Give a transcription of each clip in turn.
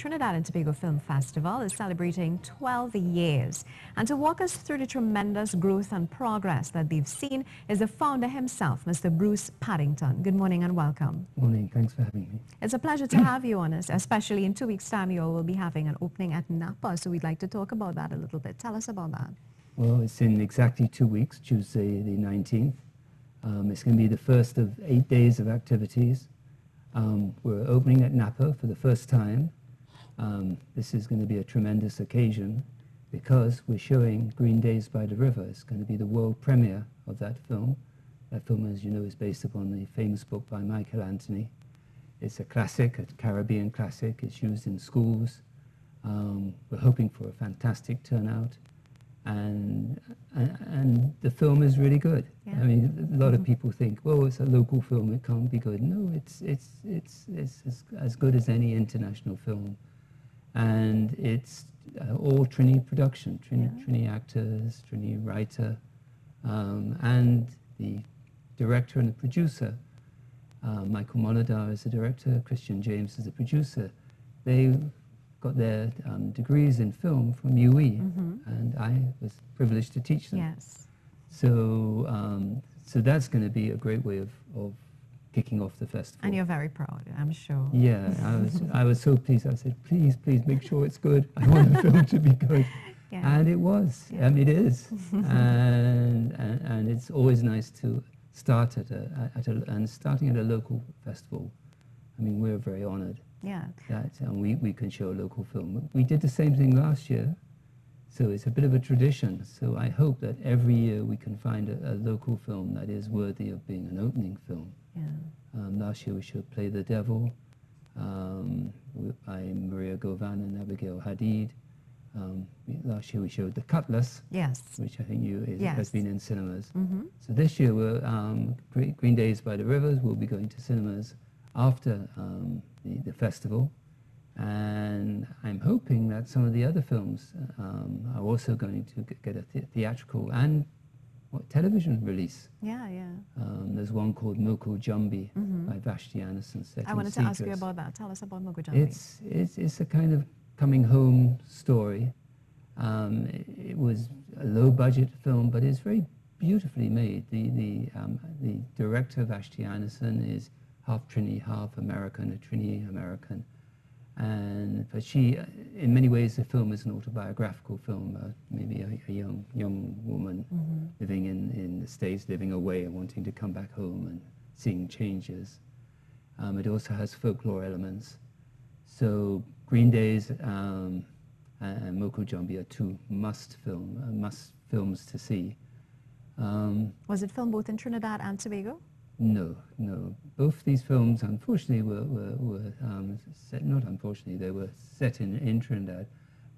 Trinidad and Tobago Film Festival is celebrating 12 years. And to walk us through the tremendous growth and progress that they've seen is the founder himself, Mr. Bruce Paddington. Good morning and welcome. Morning, thanks for having me. It's a pleasure to have you on us, especially in two weeks' time you all will be having an opening at Napa, so we'd like to talk about that a little bit. Tell us about that. Well, it's in exactly two weeks, Tuesday the 19th. Um, it's going to be the first of eight days of activities. Um, we're opening at Napa for the first time. Um, this is going to be a tremendous occasion because we're showing Green Days by the River. It's going to be the world premiere of that film. That film, as you know, is based upon the famous book by Michael Anthony. It's a classic, a Caribbean classic. It's used in schools. Um, we're hoping for a fantastic turnout and, and, the film is really good. Yeah. I mean, a lot of people think, well, it's a local film, it can't be good. No, it's, it's, it's, it's as, as good as any international film. And it's uh, all Trini production, Trini, yeah. Trini actors, Trini writer, um, and the director and the producer. Uh, Michael Mooleedhar is the director, Christian James is the producer. They got their um, degrees in film from UWI, mm -hmm. and I was privileged to teach them. Yes. So, um, so that's going to be a great way of, of kicking off the festival. And you're very proud, I'm sure. Yeah, I was, I was so pleased. I said, please, please make sure it's good. I want the film to be good. Yeah. And it was. Yeah. Um, it is. and, and, and it's always nice to start at a, at a, and starting at a local festival. I mean, we're very honored. Yeah. That, and we, we can show a local film. We did the same thing last year, so it's a bit of a tradition. So I hope that every year we can find a, a local film that is worthy of being an opening film. Yeah. Um, last year we showed Play the Devil um, by Maria Govan and Abigail Hadeed. Um, last year we showed The Cutlass, yes. which I think you is, yes. has been in cinemas. Mm -hmm. So this year we're um, Green Days by the Rivers. We'll be going to cinemas after um, the, the, festival. And I'm hoping that some of the other films um, are also going to get a the theatrical and what, television release. Yeah, yeah. Um, there's one called Moko Jumbie mm -hmm. by Vashti Anderson. I wanted to ask you about that. Tell us about Moko Jumbie. It's, it's, it's a kind of coming home story. Um, it, it, was a low budget film, but it's very beautifully made. The, the, um, the director, Vashti Anderson, is half Trini, half American, a Trini American. And but she, in many ways, the film is an autobiographical film. Uh, maybe a, a, young young woman mm -hmm. living in, in the States, living away and wanting to come back home and seeing changes. Um, it also has folklore elements. So Green Days um, and Moko Jumbie are two must film, uh, must films to see. Um, Was it filmed both in Trinidad and Tobago? No, no. Both these films, unfortunately, were, were, were um, set, not unfortunately, they were set in, in Trinidad,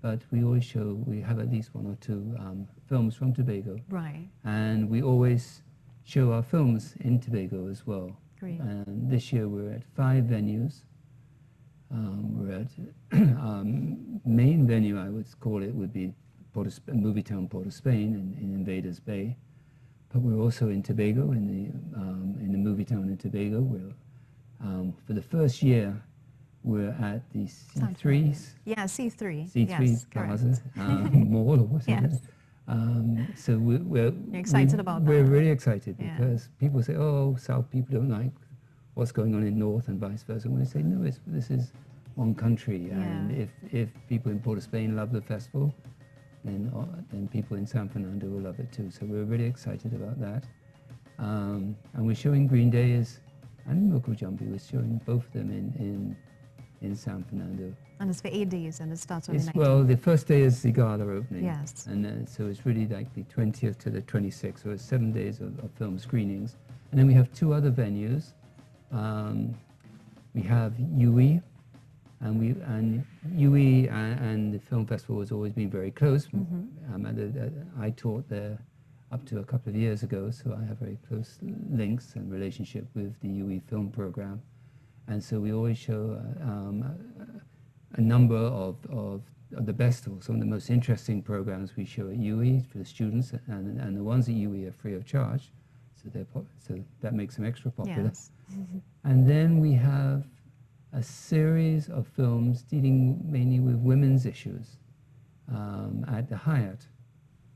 but we always show, we have at least one or two um, films from Tobago. Right. And we always show our films in Tobago as well. Great. And this year we're at five venues. Um, we're at, um, main venue, I would call it, would be Port of, MovieTowne, Port of Spain in, in Invaders Bay. But we're also in Tobago, in the, um, in the MovieTowne in Tobago. We're, um, for the first year, we're at the C3. Yeah, C3. C3 yes, Plaza um, Mall or whatever. Yes. Um, so we're, we're excited we, about we're that. We're really excited yeah. because people say, oh, South people don't like what's going on in North and vice versa. And we say, no, this is one country. Yeah. And if, if people in Port of Spain love the festival, then, uh, then people in San Fernando will love it too. So we're really excited about that. Um, and we're showing Green Days and Moko Jumbie. We're showing both of them in, in, in San Fernando. And it's for eight days and it starts on it's, the 19th. Well, the first day is the gala opening. Yes. And uh, so it's really like the 20th to the 26th, so it's seven days of, of film screenings. And then we have two other venues. Um, we have UWI, and we and UWI and, and, the film festival has always been very close. Mm -hmm. um, I taught there up to a couple of years ago, so I have very close links and relationship with the UWI film program, and so we always show uh, um, a, a, number of, of, of, the best or some of the most interesting programs we show at UWI for the students, and, and the ones at UWI are free of charge, so they're so that makes them extra popular. Yes. and then we have a series of films dealing mainly with women's issues um, at the Hyatt.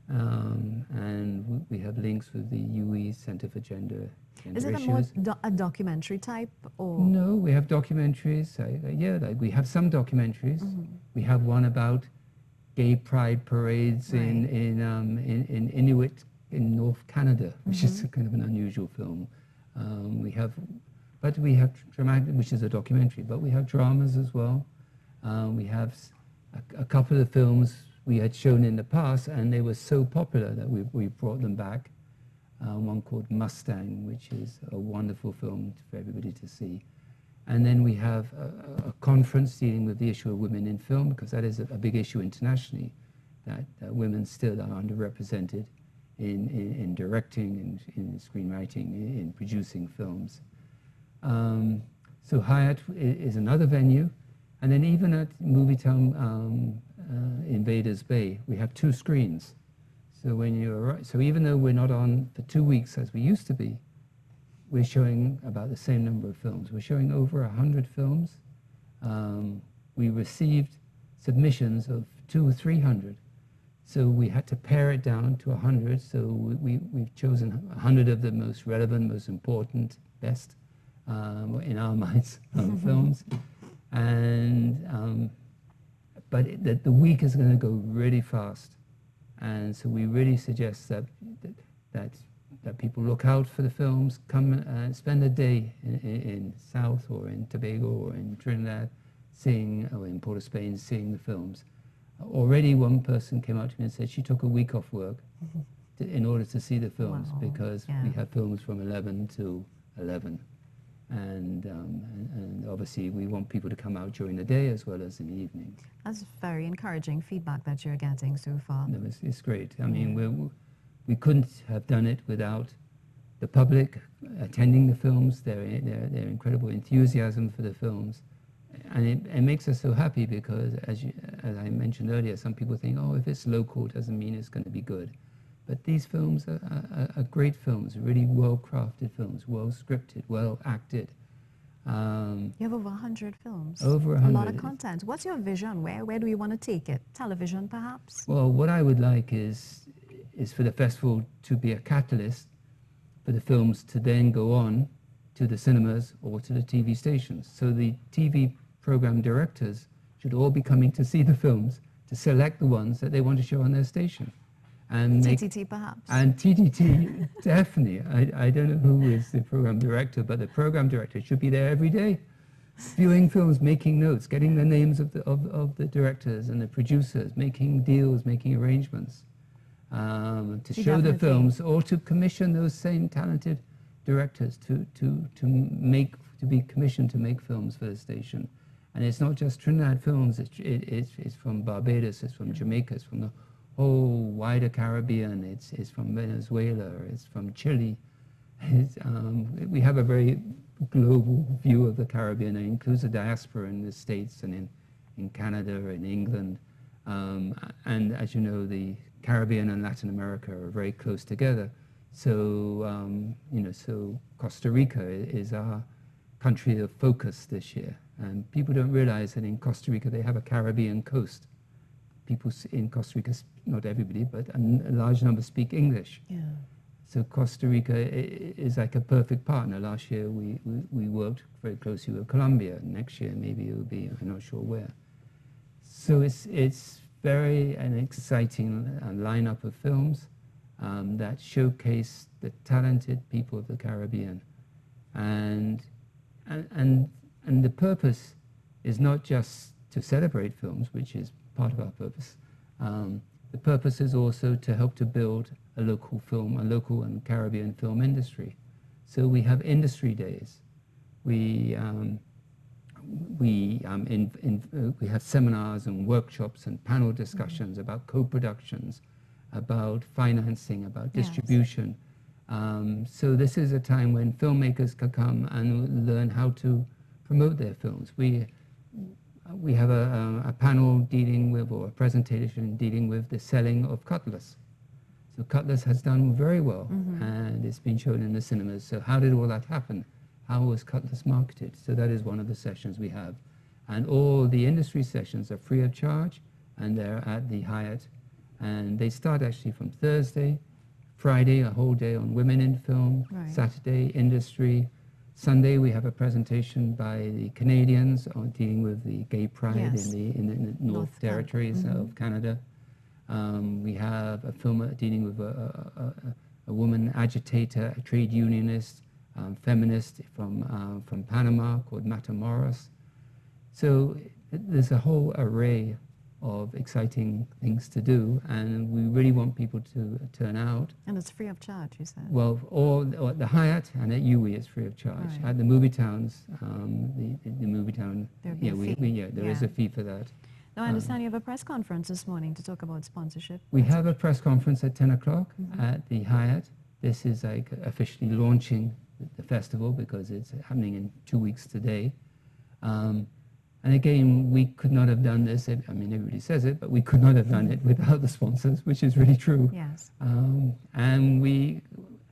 Um, and we have links with the UWI Center for Gender, Gender Is it a Issues. more do- a documentary type or? No, we have documentaries. Uh, yeah, like we have some documentaries. Mm-hmm. We have one about gay pride parades in Right. in, um, in in Inuit in North Canada, which is Mm-hmm. a kind of an unusual film. Um, we have, but we have dramatic, which is a documentary. But we have dramas as well. Um, we have a couple of films we had shown in the past, and they were so popular that we we brought them back. Uh, one called Mustang, which is a wonderful film for everybody to see. And then we have a, a conference dealing with the issue of women in film, because that is a, a big issue internationally, that, that women still are underrepresented in, in, in directing, in, in screenwriting, in, in producing films. Um, so Hyatt is another venue. And then even at MovieTowne um, uh, Invaders Bay, we have two screens. So when you arrive, so even though we're not on for two weeks as we used to be, we're showing about the same number of films. We're showing over 100 films. Um, we received submissions of two or 300. So we had to pare it down to 100. So we, we, we've chosen 100 of the most relevant, most important, best, um, in our minds, um, films. And, um, but it, the, the week is going to go really fast. And so we really suggest that, that, that, people look out for the films, come and spend a day in, in, in South or in Tobago or in Trinidad, seeing, or in Port of Spain, seeing the films. Already one person came up to me and said she took a week off work to, in order to see the films Wow, because we have films from 11 to 11. And, um, and, and obviously we want people to come out during the day as well as in the evening. That's very encouraging feedback that you're getting so far. No, it's, it's great. I mean, we're, we couldn't have done it without the public attending the films, their, their, their incredible enthusiasm for the films. And it, it makes us so happy because, as, you, as I mentioned earlier, some people think, oh, if it's local, it doesn't mean it's going to be good. But these films are, are, are great films, really well crafted films, well scripted, well acted. Um, You have over 100 films. Over A lot of content. What's your vision? Where, where do you want to take it? Television, perhaps? Well, what I would like is is for the festival to be a catalyst for the films to then go on to the cinemas or to the TV stations. So the TV program directors should all be coming to see the films to select the ones that they want to show on their station, and make TTT, perhaps? and TTT, definitely. I, I don't know who is the program director, but the program director should be there every day, viewing films, making notes, getting the names of the, of, of the directors and the producers, making deals, making arrangements um, to You show the films or to commission those same talented directors to, to, to make, to be commissioned to make films for the station. And it's not just Trinidad films, it's, it, it's, it's from Barbados, it's from Jamaica, it's from the whole wider Caribbean, it's, it's from Venezuela, it's from Chile. It's, um, we have a very global view of the Caribbean. It includes the diaspora in the States and in, in Canada and England. Um, and as you know, the Caribbean and Latin America are very close together. So, um, you know, so Costa Rica is our country of focus this year. And people don't realize that in Costa Rica they have a Caribbean coast. People in Costa Rica, not everybody, but a large number speak English. yeah. So Costa Rica is like a perfect partner. Last year we, we, we worked very closely with Colombia. Next year maybe it will be, I'm not sure where. So it's, it's very an exciting uh, lineup of films um, that showcase the talented people of the Caribbean. And, and, and, and the purpose is not just to celebrate films, which is part of our purpose. Um, the purpose is also to help to build a local film, a local and Caribbean film industry. So we have industry days. We, um, we, um, in, in, uh, we have seminars and workshops and panel discussions about co-productions, about financing, about Yes. distribution. Um, so this is a time when filmmakers can come and learn how to promote their films. We, we have a, a, a panel dealing with, or a presentation dealing with the selling of Cutlass. So Cutlass has done very well, mm-hmm. and it's been shown in the cinemas. So how did all that happen? how was Cutlass marketed? So that is one of the sessions we have. And all the industry sessions are free of charge, and they're at the Hyatt. And they start actually from Thursday, Friday, a whole day on women in film, Right. Saturday, industry. Sunday, we have a presentation by the Canadians on dealing with the gay pride Yes. in, the, in the North, North Territories mhm. of Canada. Um, we have a film uh, dealing with a, a, a, a woman agitator, a trade unionist, um, feminist from, uh, from Panama called Mata Morris. So there's a whole array of exciting things to do, and we really want people to turn out. And it's free of charge, you said. Well, or at the Hyatt and at UWI it's free of charge. Right. At the MovieTownes, um, the, the, MovieTowne, yeah, we, we, yeah, there is Yeah. a fee for that. Now, I um, understand you have a press conference this morning to talk about sponsorship. We have a press conference at 10 o'clock Mhm. at the Hyatt. This is like officially launching the- the festival because it's happening in two weeks today. Um, and again, we could not have done this. I mean, everybody says it, but we could not have done it without the sponsors, which is really true. Yes. Um, and we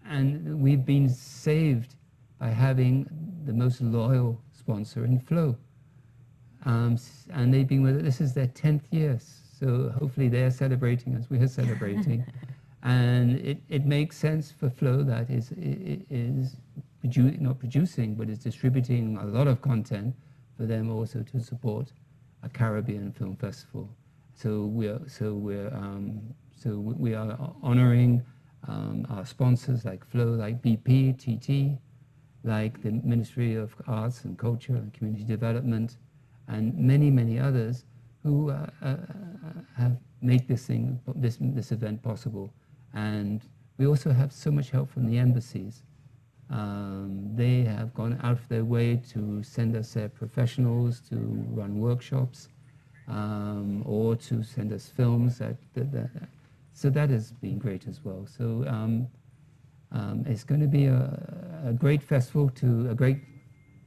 and we've been saved by having the most loyal sponsor in Flow. Um, and they've been with it. This is their tenth year, so hopefully they're celebrating as we are celebrating. and it, it makes sense for Flow that is is produ- not producing but is distributing a lot of content for them also to support a Caribbean film festival. So we're so we're um, so we we are honoring um, our sponsors like Flow, like BP, TT, like the Ministry of Arts and Culture and Community Development, and many many others who uh, uh, uh, have made this thing this this event possible. And we also have so much help from the embassies. Um, they have gone out of their way to send us their professionals to run workshops um, or to send us films. That, that, that, so that has been great as well. So um, um, it's going to be a, a great festival to a great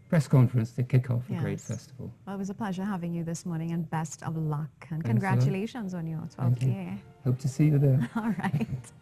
press conference to kick off a great festival. Well, it was a pleasure having you this morning and best of luck. And Thanks congratulations on your 12th you. year. Hope to see you there. All right.